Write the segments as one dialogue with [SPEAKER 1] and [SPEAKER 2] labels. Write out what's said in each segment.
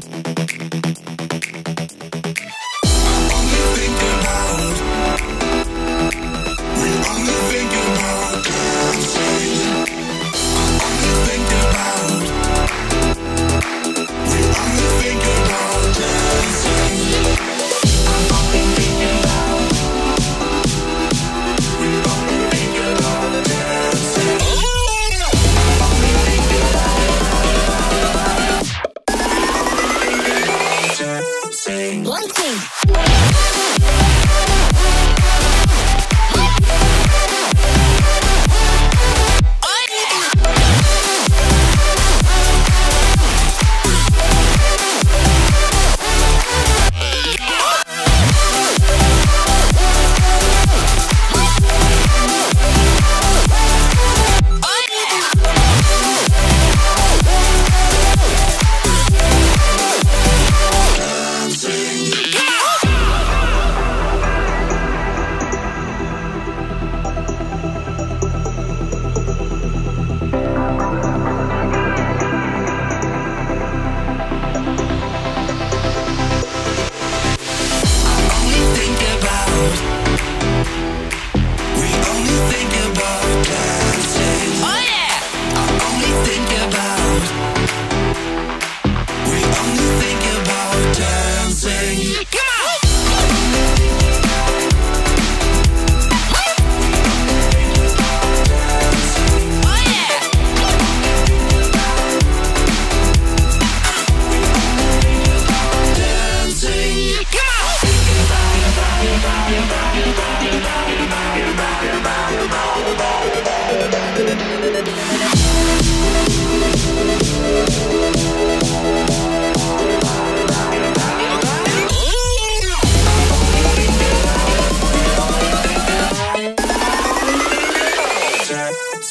[SPEAKER 1] thank you painting.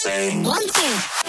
[SPEAKER 1] One, two.